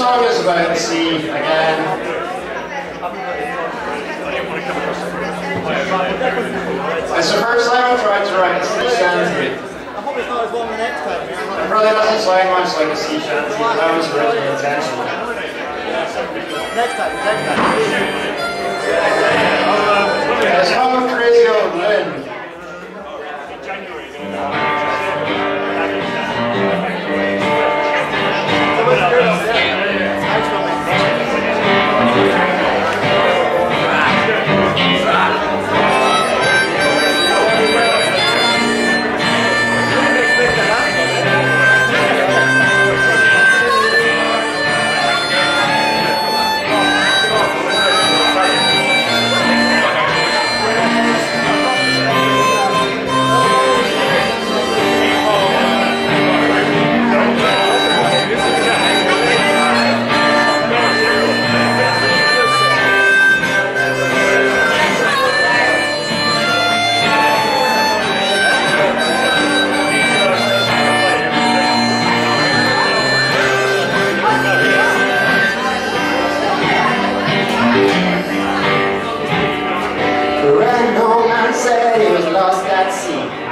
song is about sea again. It's the first time I've tried to write a sea shanty. It probably doesn't sound much like a sea shanty, but that was originally intentional. Next time, next time. It's called Crazy Old.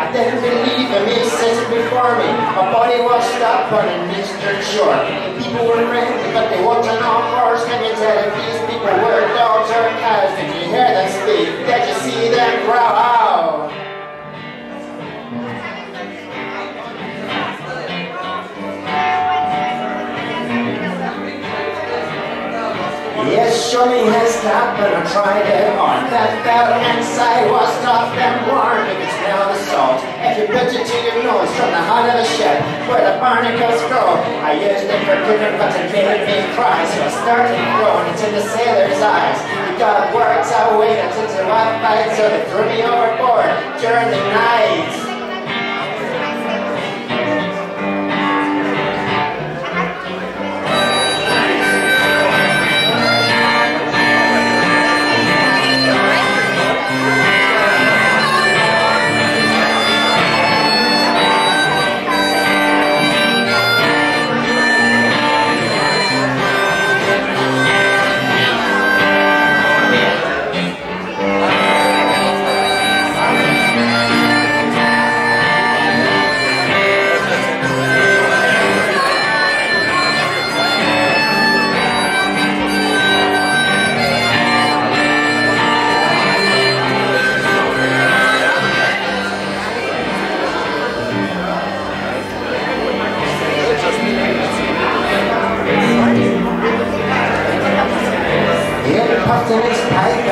I didn't believe him, me it before me. My body washed up on an eastern shore. People were friendly, but they walked on fours. Can you tell if these people were dogs or cows? Did you hear them speak? Did you see them growl? Surely has happened, I tried it on. That fell inside was tough and warm. You can smell the salt. If you put it to your nose from the heart of a ship where the barnacles grow. I used it for dinner, but it made me cry. So I started growing into the sailor's eyes. The God works, I waited until I fight, so they threw me overboard during the night.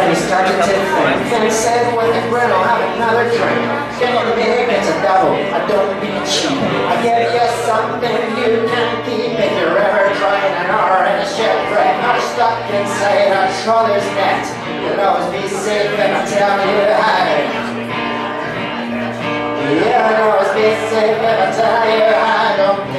And he started to think. Then he said a grin, I'll have another drink. Big, it's a double, I don't be cheap. I give you something you can keep if you're ever trying an hour in a shipwreck. Not stuck inside a trawler's net. You'll always be safe if I tell you how. You'll always be safe if I tell you how.